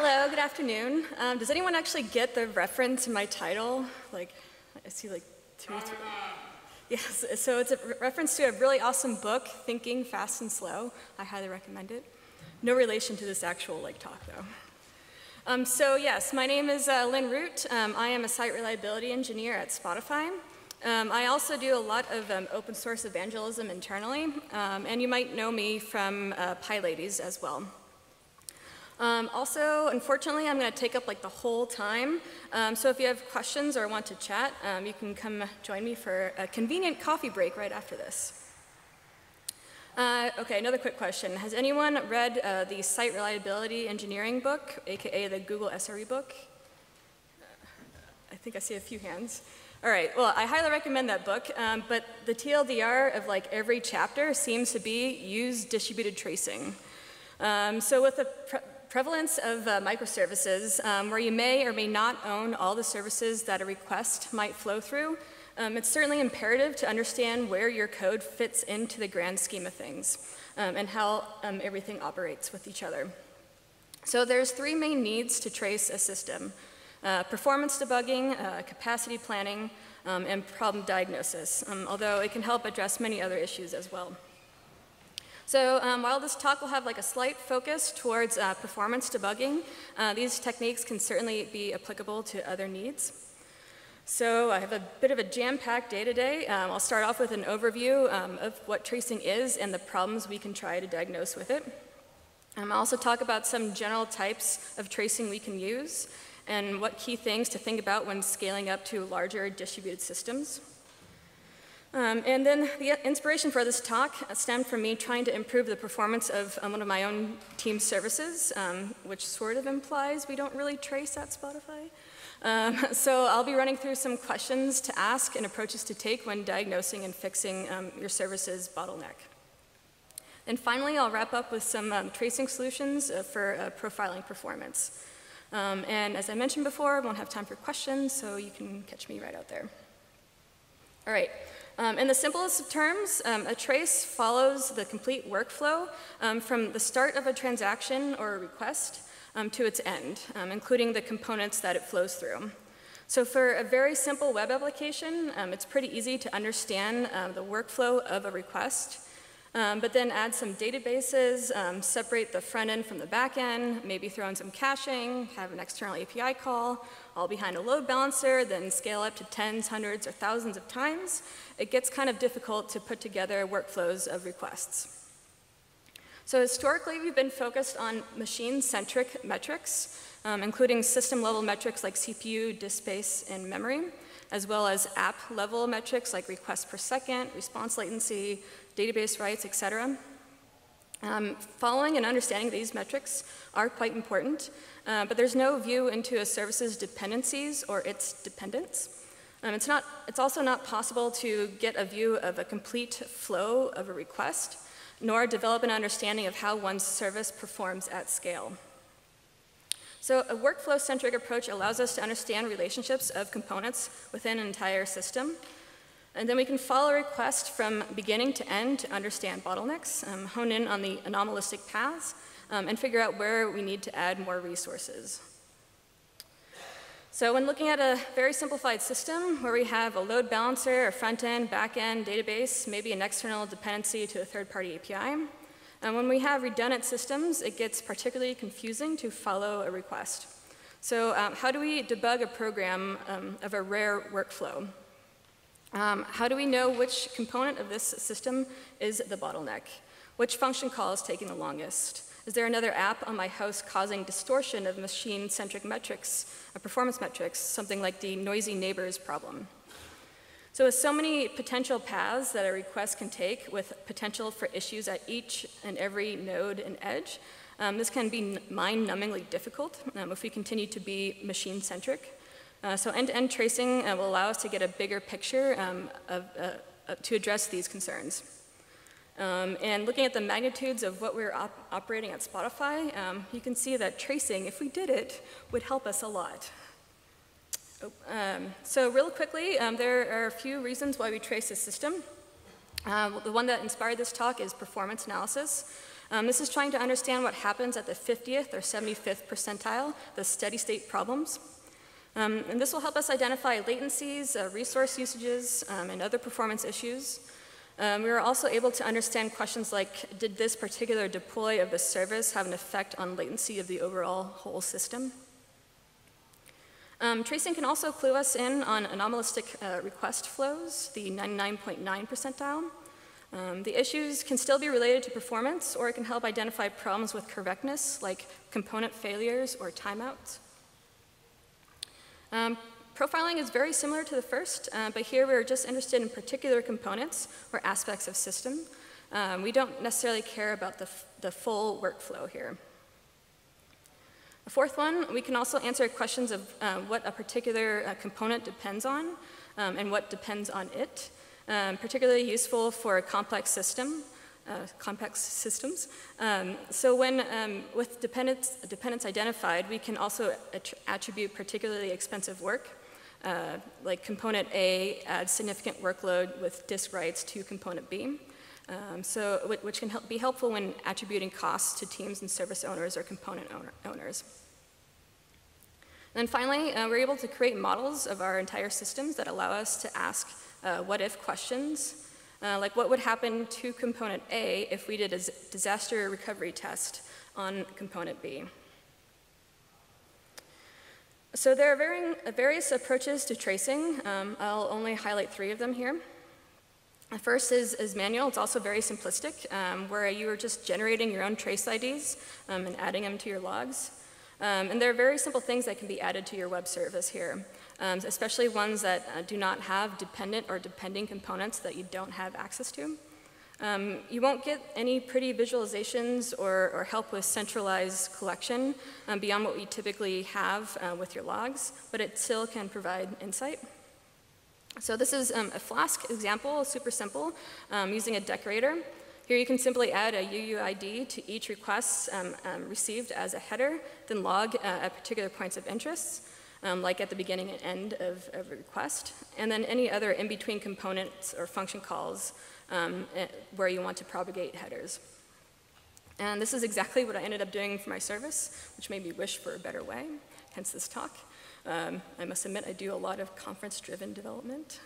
Hello, good afternoon. Um, does anyone actually get the reference in my title? Like, I see like two or three. Yes, so it's a reference to a really awesome book, Thinking Fast and Slow. I highly recommend it. No relation to this actual like talk though. Um, so yes, my name is uh, Lynn Root. Um, I am a site reliability engineer at Spotify. Um, I also do a lot of um, open source evangelism internally, um, and you might know me from uh, PyLadies as well. Um, also, unfortunately, I'm going to take up like the whole time. Um, so if you have questions or want to chat, um, you can come join me for a convenient coffee break right after this. Uh, okay, another quick question. Has anyone read uh, the Site Reliability Engineering book, aka the Google SRE book? I think I see a few hands. All right, well, I highly recommend that book, um, but the TLDR of like every chapter seems to be use distributed tracing. Um, so with the prevalence of uh, microservices, um, where you may or may not own all the services that a request might flow through, um, it's certainly imperative to understand where your code fits into the grand scheme of things um, and how um, everything operates with each other. So there's three main needs to trace a system. Uh, performance debugging, uh, capacity planning, um, and problem diagnosis, um, although it can help address many other issues as well. So um, while this talk will have like a slight focus towards uh, performance debugging, uh, these techniques can certainly be applicable to other needs. So I have a bit of a jam-packed day today. Um, I'll start off with an overview um, of what tracing is and the problems we can try to diagnose with it. Um, I'll also talk about some general types of tracing we can use and what key things to think about when scaling up to larger distributed systems. Um, and then the inspiration for this talk stemmed from me trying to improve the performance of um, one of my own team services, um, which sort of implies we don't really trace at Spotify. Um, so I'll be running through some questions to ask and approaches to take when diagnosing and fixing um, your service's bottleneck. And finally, I'll wrap up with some um, tracing solutions uh, for uh, profiling performance. and as I mentioned before, I won't have time for questions, so you can catch me right out there. All right. Um, in the simplest of terms, um, a trace follows the complete workflow um, from the start of a transaction or a request um, to its end, um, including the components that it flows through. So for a very simple web application, it's pretty easy to understand uh, the workflow of a request, but then add some databases, separate the front end from the back end, maybe throw in some caching, have an external API call, all behind a load balancer, then scale up to tens, hundreds, or thousands of times, it gets kind of difficult to put together workflows of requests. So historically, we've been focused on machine-centric metrics, um, including system-level metrics like CPU, disk space, and memory, as well as app-level metrics like requests per second, response latency, database writes, et cetera. Um, following and understanding these metrics are quite important, uh, but there's no view into a service's dependencies or its dependence. Um, it's, not, it's also not possible to get a view of a complete flow of a request, nor develop an understanding of how one's service performs at scale. So a workflow-centric approach allows us to understand relationships of components within an entire system, and then we can follow a request from beginning to end to understand bottlenecks, um, hone in on the anomalistic paths, um, and figure out where we need to add more resources. So when looking at a very simplified system where we have a load balancer, a front-end, back-end database, maybe an external dependency to a third-party API, and when we have redundant systems, it gets particularly confusing to follow a request. So um, how do we debug a program um, of a rare workflow? Um, how do we know which component of this system is the bottleneck? Which function call is taking the longest? Is there another app on my host causing distortion of machine-centric metrics, of performance metrics, something like the noisy neighbors problem? So with so many potential paths that a request can take with potential for issues at each and every node and edge, um, this can be mind-numbingly difficult um, if we continue to be machine-centric. Uh, so end-to-end -end tracing uh, will allow us to get a bigger picture um, of, uh, to address these concerns. Um, and looking at the magnitudes of what we're op operating at Spotify, um, you can see that tracing, if we did it, would help us a lot. Oh, um, so real quickly, um, there are a few reasons why we trace a system. Uh, the one that inspired this talk is performance analysis. Um, this is trying to understand what happens at the 50th or 75th percentile, the steady state problems. Um, and this will help us identify latencies, uh, resource usages, um, and other performance issues. Um, we were also able to understand questions like, did this particular deploy of the service have an effect on latency of the overall whole system? Um, tracing can also clue us in on anomalistic uh, request flows, the 99.9 .9 percentile. Um, the issues can still be related to performance, or it can help identify problems with correctness, like component failures or timeouts. Um, profiling is very similar to the first, uh, but here we're just interested in particular components or aspects of system. Um, we don't necessarily care about the, the full workflow here. The fourth one, we can also answer questions of uh, what a particular uh, component depends on um, and what depends on it um, particularly useful for a complex system, uh, complex systems. Um, so when, um, with dependence identified, we can also attribute particularly expensive work, uh, like component A adds significant workload with disk writes to component B. Um, so, which can help be helpful when attributing costs to teams and service owners or component owner, owners. And then finally, uh, we're able to create models of our entire systems that allow us to ask uh, what if questions, uh, like what would happen to component A if we did a disaster recovery test on component B. So there are varying, uh, various approaches to tracing. Um, I'll only highlight three of them here. The first is, is manual. It's also very simplistic, um, where you are just generating your own trace IDs um, and adding them to your logs. Um, and there are very simple things that can be added to your web service here um, especially ones that uh, do not have dependent or depending components that you don't have access to. Um, you won't get any pretty visualizations or, or help with centralized collection um, beyond what we typically have uh, with your logs, but it still can provide insight. So this is um, a Flask example, super simple, um, using a decorator. Here you can simply add a UUID to each request um, um, received as a header, then log uh, at particular points of interest um, like at the beginning and end of, a request, and then any other in-between components or function calls um, eh, where you want to propagate headers. And this is exactly what I ended up doing for my service, which made me wish for a better way, hence this talk. Um, I must admit I do a lot of conference-driven development.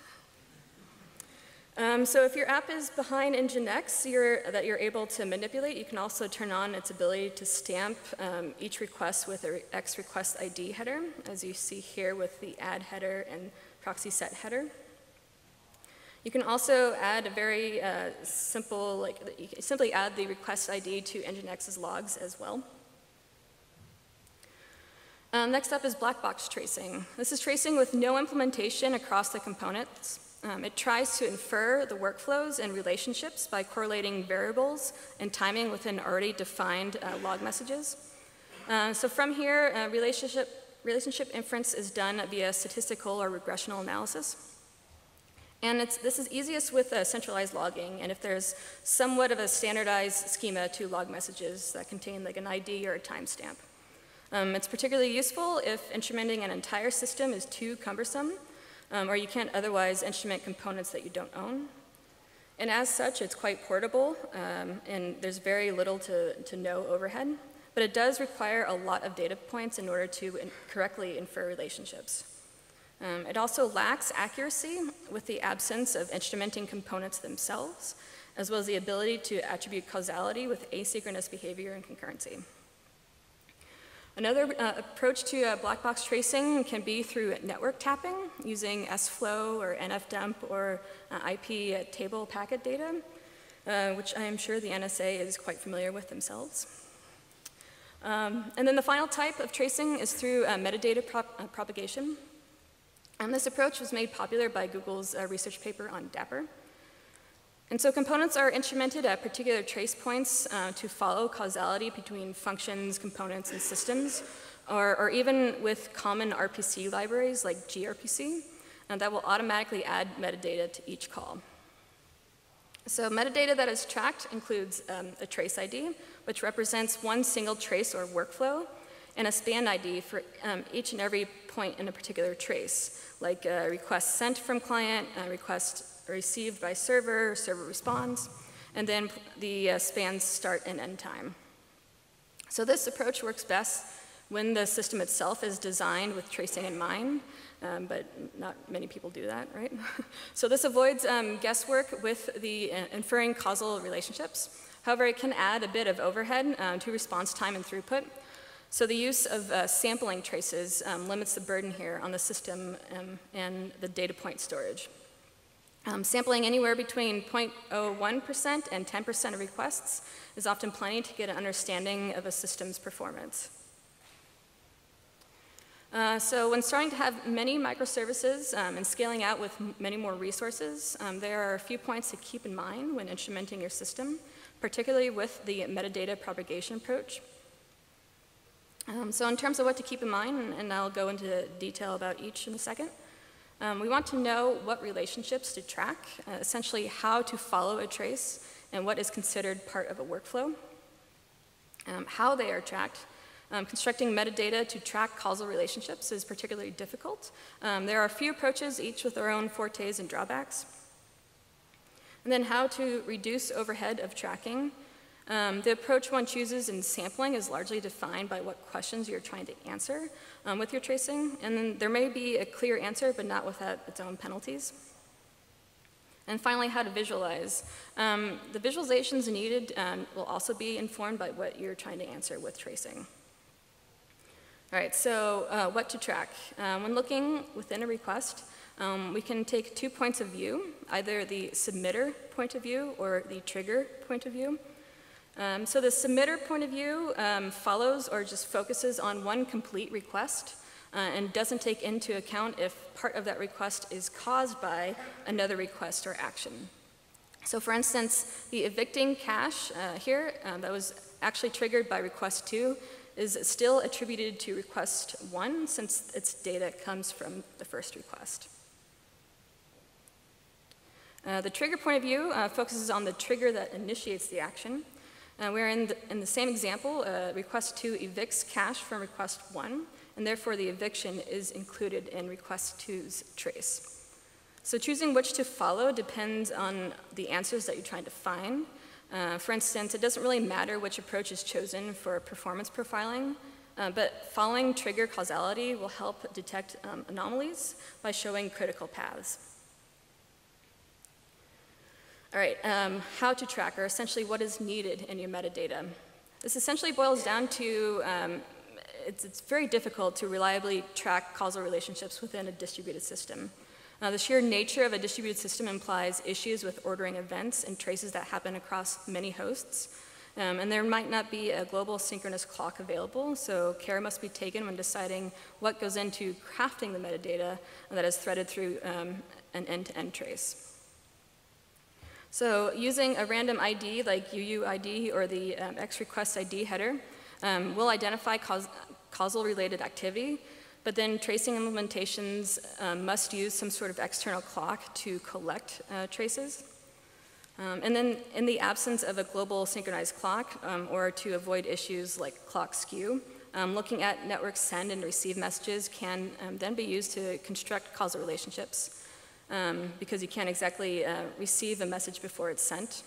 Um, so if your app is behind Nginx you're, that you're able to manipulate, you can also turn on its ability to stamp um, each request with a X request ID header, as you see here with the add header and proxy set header. You can also add a very uh, simple, like, you can simply add the request ID to Nginx's logs as well. Um, next up is black box tracing. This is tracing with no implementation across the components. Um, it tries to infer the workflows and relationships by correlating variables and timing within already defined uh, log messages. Uh, so from here, uh, relationship, relationship inference is done via statistical or regressional analysis. And this is easiest with uh, centralized logging, and if there's somewhat of a standardized schema to log messages that contain like an ID or a timestamp. Um, it's particularly useful if instrumenting an entire system is too cumbersome, um, or you can't otherwise instrument components that you don't own. And as such, it's quite portable, um, and there's very little to, to no overhead, but it does require a lot of data points in order to in correctly infer relationships. Um, it also lacks accuracy with the absence of instrumenting components themselves, as well as the ability to attribute causality with asynchronous behavior and concurrency. Another uh, approach to uh, black box tracing can be through network tapping using sflow or nfdump or uh, IP uh, table packet data, uh, which I am sure the NSA is quite familiar with themselves. Um, and then the final type of tracing is through uh, metadata prop propagation. And this approach was made popular by Google's research paper on Dapper. And so components are instrumented at particular trace points uh, to follow causality between functions, components, and systems, or, or even with common RPC libraries like gRPC, and that will automatically add metadata to each call. So metadata that is tracked includes um, a trace ID, which represents one single trace or workflow, and a span ID for um, each and every point in a particular trace, like a request sent from client, a request received by server, server responds. and then the uh, span's start and end time. So this approach works best when the system itself is designed with tracing in mind, um, but not many people do that, right? so this avoids um, guesswork with the uh, inferring causal relationships. However, it can add a bit of overhead um, to response time and throughput. So the use of uh, sampling traces um, limits the burden here on the system um, and the data point storage. Um, sampling anywhere between 0.01% and 10% of requests is often plenty to get an understanding of a system's performance. Uh, so when starting to have many microservices um, and scaling out with many more resources, um, there are a few points to keep in mind when instrumenting your system, particularly with the metadata propagation approach. Um, so in terms of what to keep in mind, and, and I'll go into detail about each in a second, um, we want to know what relationships to track, uh, essentially how to follow a trace and what is considered part of a workflow, um, how they are tracked, um, constructing metadata to track causal relationships is particularly difficult. Um, there are a few approaches, each with their own fortes and drawbacks. And then how to reduce overhead of tracking. Um, the approach one chooses in sampling is largely defined by what questions you're trying to answer um, with your tracing. And then there may be a clear answer, but not without its own penalties. And finally, how to visualize. Um, the visualizations needed um, will also be informed by what you're trying to answer with tracing. All right, so uh, what to track? Um, when looking within a request, um, we can take two points of view, either the submitter point of view or the trigger point of view. Um, so the submitter point of view um, follows or just focuses on one complete request uh, and doesn't take into account if part of that request is caused by another request or action. So for instance, the evicting cache uh, here uh, that was actually triggered by request two is still attributed to request one since its data comes from the first request. Uh, the trigger point of view uh, focuses on the trigger that initiates the action. Uh, we're in the, in the, same example, uh, request 2 evicts cache from request 1, and therefore the eviction is included in request 2's trace. So choosing which to follow depends on the answers that you're trying to find, uh, for instance, it doesn't really matter which approach is chosen for performance profiling, uh, but following trigger causality will help detect um, anomalies by showing critical paths. All right, um, how to track, or essentially what is needed in your metadata. This essentially boils down to, um, it's, it's very difficult to reliably track causal relationships within a distributed system. Now, the sheer nature of a distributed system implies issues with ordering events and traces that happen across many hosts. Um, and there might not be a global synchronous clock available, so care must be taken when deciding what goes into crafting the metadata that is threaded through um, an end-to-end -end trace. So using a random ID like UUID or the um, XRequest ID header, um, will identify causal related activity but then tracing implementations um, must use some sort of external clock to collect uh, traces. Um, and then in the absence of a global synchronized clock, um, or to avoid issues like clock skew, um, looking at network send and receive messages can um, then be used to construct causal relationships um, because you can't exactly uh, receive a message before it's sent.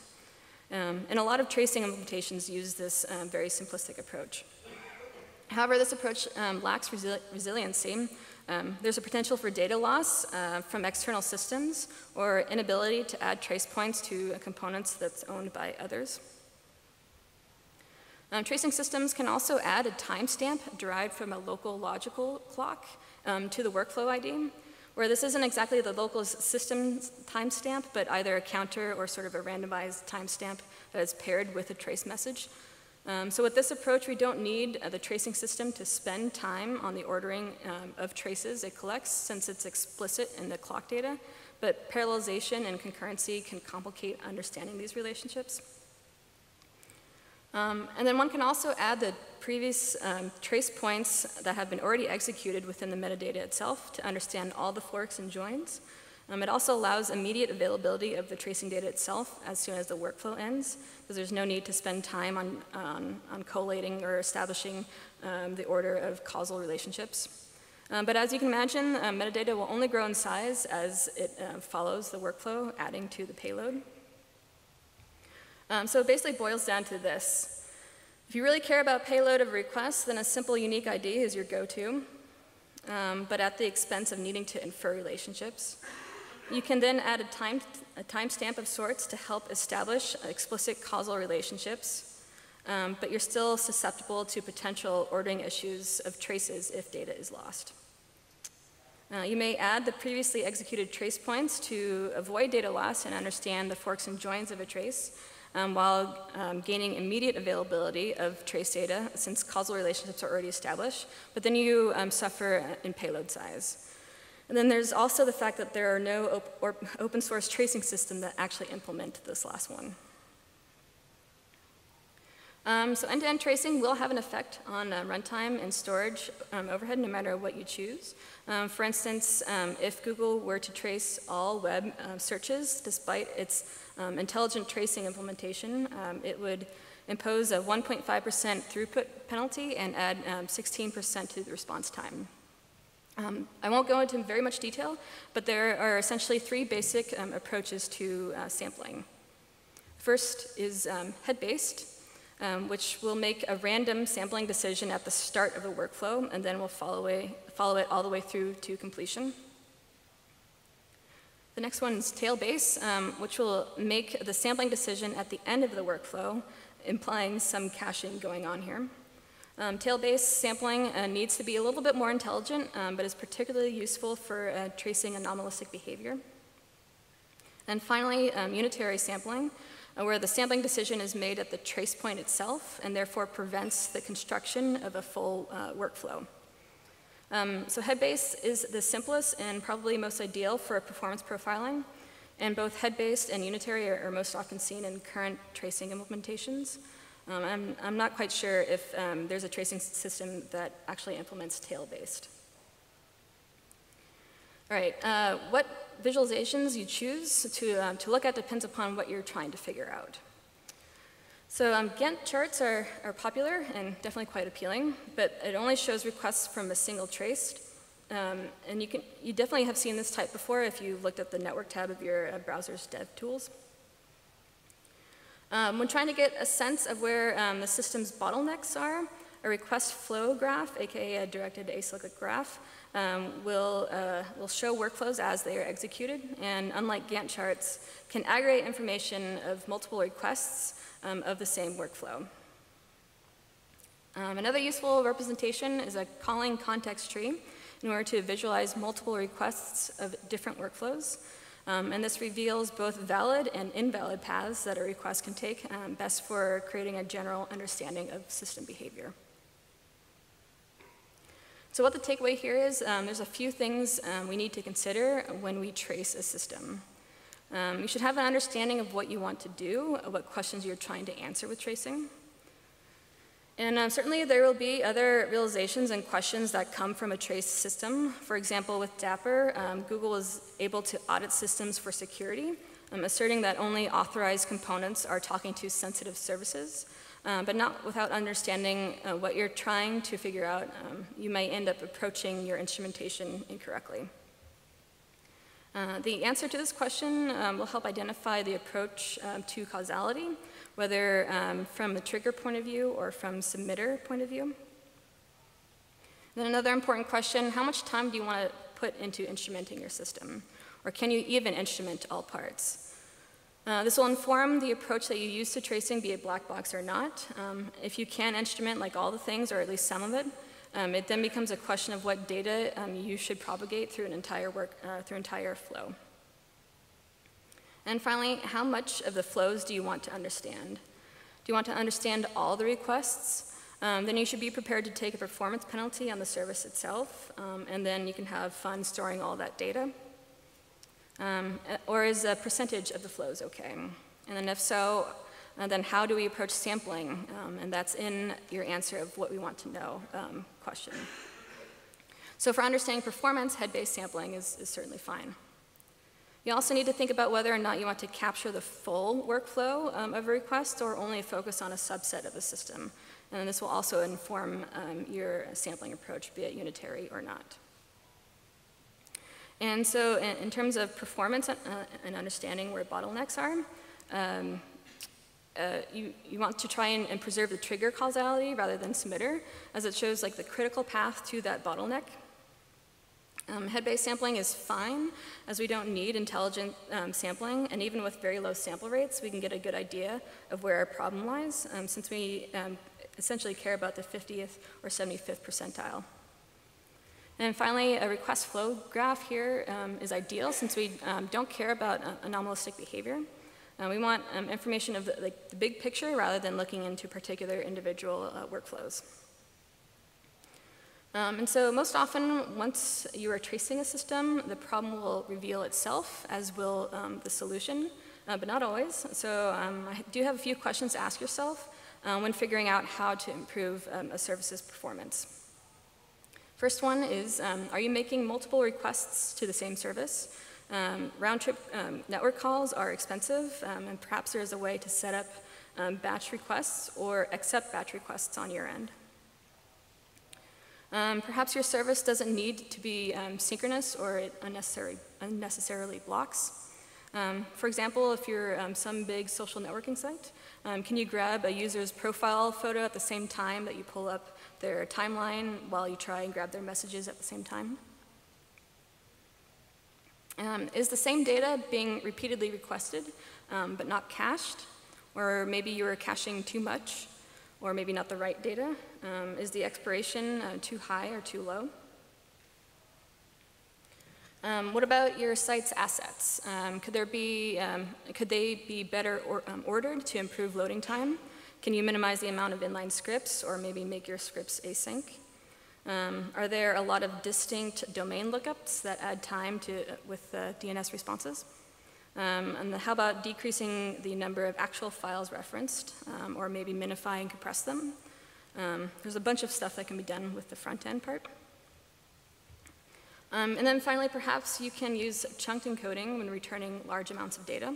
and a lot of tracing implementations use this uh, very simplistic approach. However, this approach um, lacks resi resiliency. Um, there's a potential for data loss uh, from external systems or inability to add trace points to components that's owned by others. Um, tracing systems can also add a timestamp derived from a local logical clock um, to the workflow ID, where this isn't exactly the local system timestamp, but either a counter or sort of a randomized timestamp that is paired with a trace message. Um, so with this approach, we don't need uh, the tracing system to spend time on the ordering um, of traces it collects since it's explicit in the clock data, but parallelization and concurrency can complicate understanding these relationships. Um, and then one can also add the previous um, trace points that have been already executed within the metadata itself to understand all the forks and joins. Um, it also allows immediate availability of the tracing data itself as soon as the workflow ends, because there's no need to spend time on, um, on collating or establishing um, the order of causal relationships. Um, but as you can imagine, uh, metadata will only grow in size as it uh, follows the workflow, adding to the payload. so it basically boils down to this. If you really care about payload of requests, then a simple unique ID is your go-to, um, but at the expense of needing to infer relationships. You can then add a, time, a timestamp of sorts to help establish explicit causal relationships, um, but you're still susceptible to potential ordering issues of traces if data is lost. Uh, you may add the previously executed trace points to avoid data loss and understand the forks and joins of a trace, um, while um, gaining immediate availability of trace data since causal relationships are already established, but then you um, suffer in payload size. And then there's also the fact that there are no op open source tracing system that actually implement this last one. Um, so end-to-end -end tracing will have an effect on uh, runtime and storage um, overhead no matter what you choose. Um, for instance, um, if Google were to trace all web uh, searches despite its um, intelligent tracing implementation, it would impose a 1.5% throughput penalty and add 16% to the response time. Um, I won't go into very much detail, but there are essentially three basic um, approaches to uh, sampling. First is um, head-based um, which will make a random sampling decision at the start of the workflow, and then we'll follow, away, follow it all the way through to completion. The next one is tail-base, um, which will make the sampling decision at the end of the workflow, implying some caching going on here. Um, Tail base sampling uh, needs to be a little bit more intelligent, um, but is particularly useful for uh, tracing anomalistic behavior. And finally, um, unitary sampling, and where the sampling decision is made at the trace point itself and therefore prevents the construction of a full uh, workflow. Um, so head-based is the simplest and probably most ideal for performance profiling, and both head-based and unitary are, are, most often seen in current tracing implementations. Um, I'm, I'm, not quite sure if um, there's a tracing system that actually implements tail-based. All right, uh, what visualizations you choose to, um, to look at depends upon what you're trying to figure out. So um, Gantt charts are, are popular and definitely quite appealing, but it only shows requests from a single trace. Um, and you, can, you definitely have seen this type before if you looked at the network tab of your uh, browser's dev tools. Um, when trying to get a sense of where um, the system's bottlenecks are, a request flow graph, aka a directed acyclic graph, um, will, uh, will show workflows as they are executed, and unlike Gantt charts, can aggregate information of multiple requests um, of the same workflow. Um, another useful representation is a calling context tree in order to visualize multiple requests of different workflows. Um, and this reveals both valid and invalid paths that a request can take, um, best for creating a general understanding of system behavior. So what the takeaway here is, um, there's a few things um, we need to consider when we trace a system. Um, you should have an understanding of what you want to do, uh, what questions you're trying to answer with tracing. And um, certainly there will be other realizations and questions that come from a trace system. For example, with Dapper, um, Google is able to audit systems for security, um, asserting that only authorized components are talking to sensitive services um, but not without understanding uh, what you're trying to figure out, um, you may end up approaching your instrumentation incorrectly. Uh, the answer to this question um, will help identify the approach um, to causality, whether um, from the trigger point of view or from submitter point of view. Then another important question, how much time do you want to put into instrumenting your system? Or can you even instrument all parts? Uh, this will inform the approach that you use to tracing, be it black box or not. Um, if you can instrument like all the things, or at least some of it, um, it then becomes a question of what data um, you should propagate through an entire work, uh, through entire flow. And finally, how much of the flows do you want to understand? Do you want to understand all the requests? Um, then you should be prepared to take a performance penalty on the service itself, um, and then you can have fun storing all that data. Um, uh, or is a percentage of the flows okay? And then if so, uh, then how do we approach sampling? Um, and that's in your answer of what we want to know um, question. So for understanding performance, head-based sampling is, is certainly fine. You also need to think about whether or not you want to capture the full workflow um, of a request or only focus on a subset of the system. And this will also inform um, your sampling approach, be it unitary or not. And so in, in terms of performance and, uh, and, understanding where bottlenecks are, um, uh, you, you want to try and, and, preserve the trigger causality rather than submitter, as it shows like the critical path to that bottleneck. Um, head-based sampling is fine, as we don't need intelligent um, sampling, and even with very low sample rates, we can get a good idea of where our problem lies, um, since we um, essentially care about the 50th or 75th percentile. And finally, a request flow graph here um, is ideal since we um, don't care about uh, anomalistic behavior. Uh, we want um, information of the, like, the, big picture rather than looking into particular individual uh, workflows. Um, and so most often, once you are tracing a system, the problem will reveal itself, as will um, the solution, uh, but not always. So um, I do have a few questions to ask yourself uh, when figuring out how to improve a service's performance. First one is, um, are you making multiple requests to the same service? Um, round-trip um, network calls are expensive, um, and perhaps there is a way to set up um, batch requests or accept batch requests on your end. Um, perhaps your service doesn't need to be synchronous or it unnecessary, unnecessarily blocks. for example, if you're some big social networking site, can you grab a user's profile photo at the same time that you pull up their timeline while you try and grab their messages at the same time? Um, is the same data being repeatedly requested um, but not cached? Or maybe you are caching too much or maybe not the right data? Um, is the expiration uh, too high or too low? Um, what about your site's assets? Um, could, there be, um, could they be better or, ordered to improve loading time? Can you minimize the amount of inline scripts or maybe make your scripts async? Um, are there a lot of distinct domain lookups that add time to, with uh, DNS responses? Um, and the, how about decreasing the number of actual files referenced um, or maybe minify and compress them? Um, there's a bunch of stuff that can be done with the front end part. Um, and then finally, perhaps you can use chunked encoding when returning large amounts of data.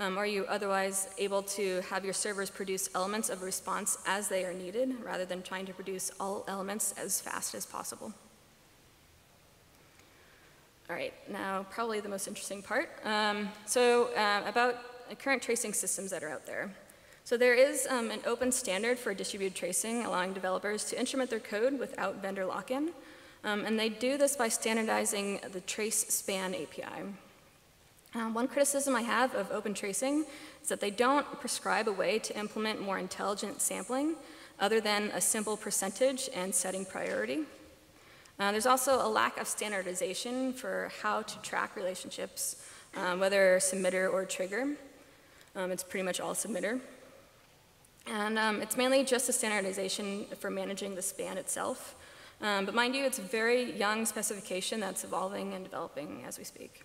Um, are you otherwise able to have your servers produce elements of response as they are needed rather than trying to produce all elements as fast as possible? All right, now probably the most interesting part. Um, so uh, about current tracing systems that are out there. So there is um, an open standard for distributed tracing allowing developers to instrument their code without vendor lock-in. Um, and they do this by standardizing the trace span API. Um, one criticism I have of open tracing is that they don't prescribe a way to implement more intelligent sampling other than a simple percentage and setting priority. Uh, there's also a lack of standardization for how to track relationships, um, whether submitter or trigger. Um, it's pretty much all submitter. And um, it's mainly just a standardization for managing the span itself. Um, but mind you, it's a very young specification that's evolving and developing as we speak.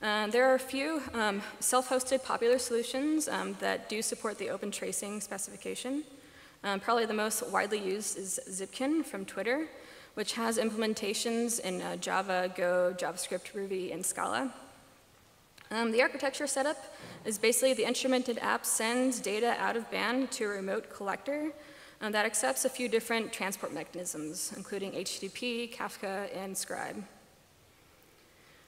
Uh, there are a few um, self-hosted popular solutions um, that do support the open tracing specification. Um, probably the most widely used is Zipkin from Twitter, which has implementations in uh, Java, Go, JavaScript, Ruby, and Scala. Um, the architecture setup is basically the instrumented app sends data out of band to a remote collector um, that accepts a few different transport mechanisms, including HTTP, Kafka, and Scribe.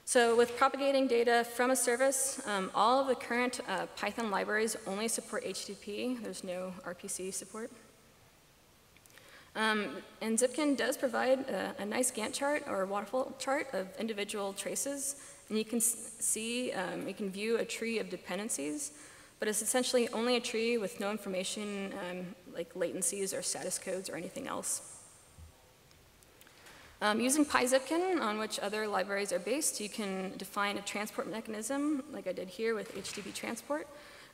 So with propagating data from a service, um, all of the current uh, Python libraries only support HTTP. There's no RPC support. Um, and Zipkin does provide a, a, nice Gantt chart or waterfall chart of individual traces. And you can see, um, you can view a tree of dependencies, but it's essentially only a tree with no information um, like latencies or status codes or anything else. Um, using PyZipkin, on which other libraries are based, you can define a transport mechanism, like I did here with HTTP transport,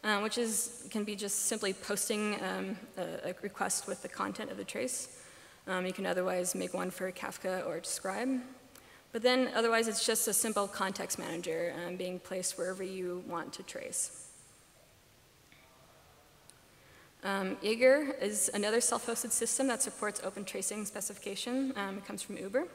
um, which is, can be just simply posting um, a, a, request with the content of the trace. Um, you can otherwise make one for Kafka or Scribe. But then otherwise, it's just a simple context manager um, being placed wherever you want to trace. Um, Jaeger is another self-hosted system that supports open tracing specification. Um, it comes from Uber.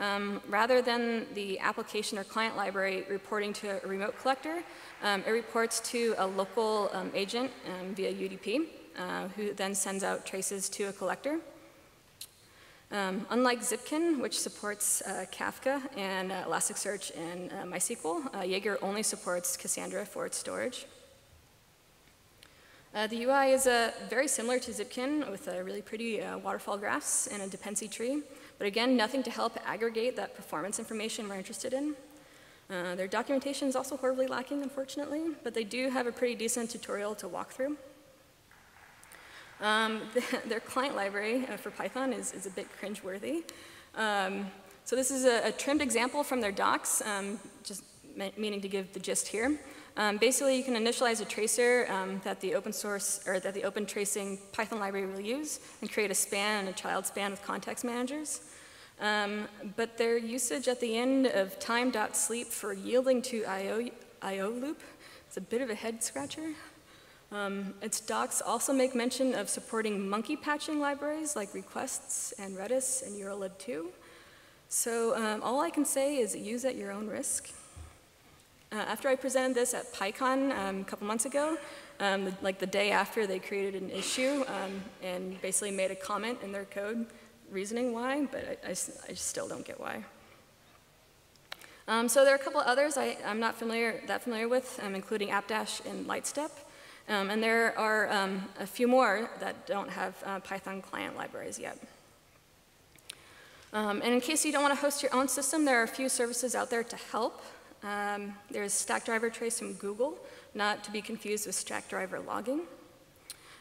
Um, rather than the application or client library reporting to a remote collector, um, it reports to a local um, agent um, via UDP, uh, who then sends out traces to a collector. unlike Zipkin, which supports uh, Kafka and uh, Elasticsearch and uh, MySQL, uh, Jaeger only supports Cassandra for its storage. Uh, the UI is uh, very similar to Zipkin with a really pretty uh, waterfall graphs and a dependency tree, but again, nothing to help aggregate that performance information we're interested in. Uh, their documentation is also horribly lacking, unfortunately, but they do have a pretty decent tutorial to walk through. Um, the, their client library uh, for Python is, is a bit cringeworthy. Um, so this is a, a, trimmed example from their docs, um, just meaning to give the gist here. Um, basically, you can initialize a tracer um, that the open source or that the open tracing Python library will use and create a span and a child span with context managers. Um, but their usage at the end of time.sleep for yielding to IO, IO loop is a bit of a head scratcher. Um, its docs also make mention of supporting monkey patching libraries like requests and Redis and urllib2. So um, all I can say is use at your own risk. Uh, after I presented this at PyCon um, a couple months ago, um, like the day after they created an issue um, and basically made a comment in their code reasoning why, but I, I, I still don't get why. Um, so there are a couple others I, am not familiar, that familiar with, um, including AppDash and Lightstep. Um, and there are a few more that don't have uh, Python client libraries yet. and in case you don't want to host your own system, there are a few services out there to help. Um, there's Stackdriver Trace from Google, not to be confused with Stackdriver logging.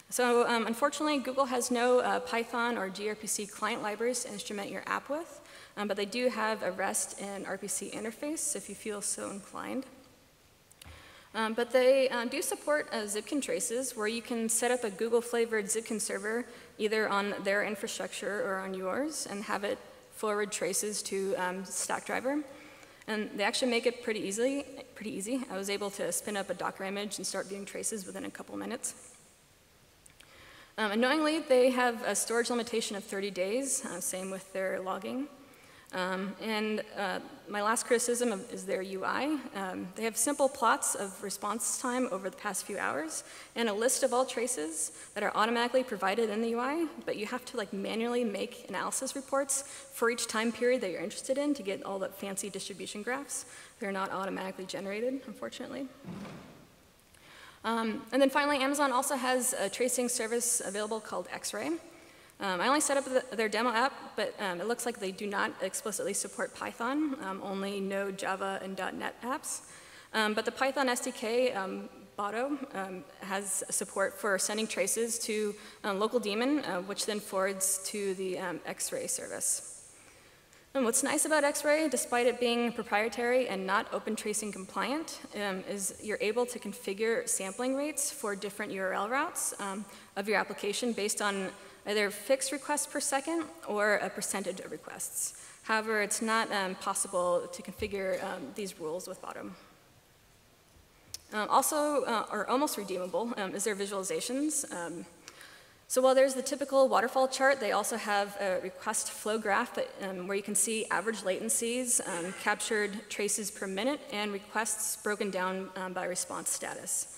So um, unfortunately, Google has no uh, Python or gRPC client libraries to instrument your app with, um, but they do have a REST and RPC interface if you feel so inclined. Um, but they uh, do support uh, Zipkin traces where you can set up a Google-flavored Zipkin server either on their infrastructure or on yours and have it forward traces to um, Stackdriver. And they actually make it pretty easily, pretty easy. I was able to spin up a Docker image and start viewing traces within a couple minutes. Um, annoyingly, they have a storage limitation of 30 days, uh, same with their logging. Um, and uh, my last criticism of, is their UI. Um, they have simple plots of response time over the past few hours and a list of all traces that are automatically provided in the UI, but you have to like manually make analysis reports for each time period that you're interested in to get all the fancy distribution graphs. They're not automatically generated, unfortunately. Um, and then finally, Amazon also has a tracing service available called X-Ray. Um, I only set up the, their demo app, but um, it looks like they do not explicitly support Python, um, only Node, Java, and .NET apps. Um, but the Python SDK, um, Boto, um, has support for sending traces to local daemon, uh, which then forwards to the X-Ray service. And what's nice about X-Ray, despite it being proprietary and not open tracing compliant, um, is you're able to configure sampling rates for different URL routes um, of your application based on either fixed requests per second or a percentage of requests. However, it's not um, possible to configure um, these rules with Boto. Um, also, uh, or almost redeemable, um, is their visualizations. Um, so while there's the typical waterfall chart, they also have a request flow graph that, where you can see average latencies, captured traces per minute, and requests broken down by response status.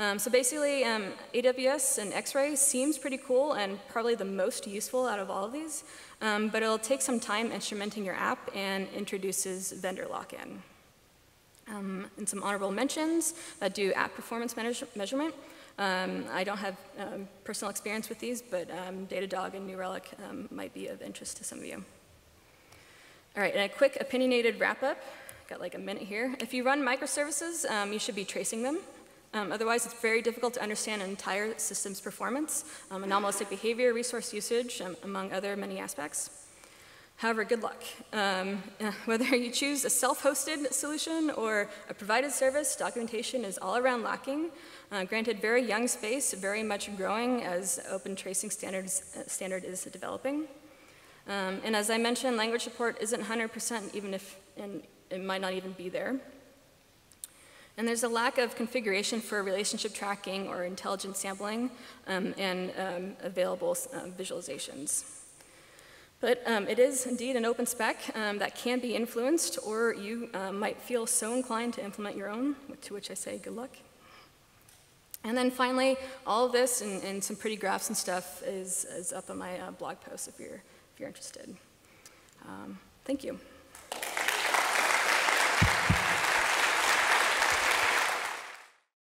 Um, so basically, um, AWS and X-Ray seems pretty cool and probably the most useful out of all of these, um, but it'll take some time instrumenting your app and introduces vendor lock-in. Um, and some honorable mentions that do app performance measurement. Um, I don't have um, personal experience with these, but Datadog and New Relic might be of interest to some of you. All right, and a quick opinionated wrap-up. Got like a minute here. If you run microservices, you should be tracing them. Um, otherwise, it's very difficult to understand an entire system's performance, um, anomalistic behavior, resource usage, um, among other many aspects. However, good luck. Um, whether you choose a self-hosted solution or a provided service, documentation is all around lacking. Uh, granted, very young space, very much growing as open tracing standards, uh, standard is developing. Um, and as I mentioned, language support isn't 100% even if, and it might not even be there. And there's a lack of configuration for relationship tracking or intelligent sampling um, and um, available uh, visualizations. But um, it is indeed an open spec um, that can be influenced, or you uh, might feel so inclined to implement your own, to which I say good luck. And then finally, all of this and, and some pretty graphs and stuff is, is up on my uh, blog post if you're, if you're interested. Thank you.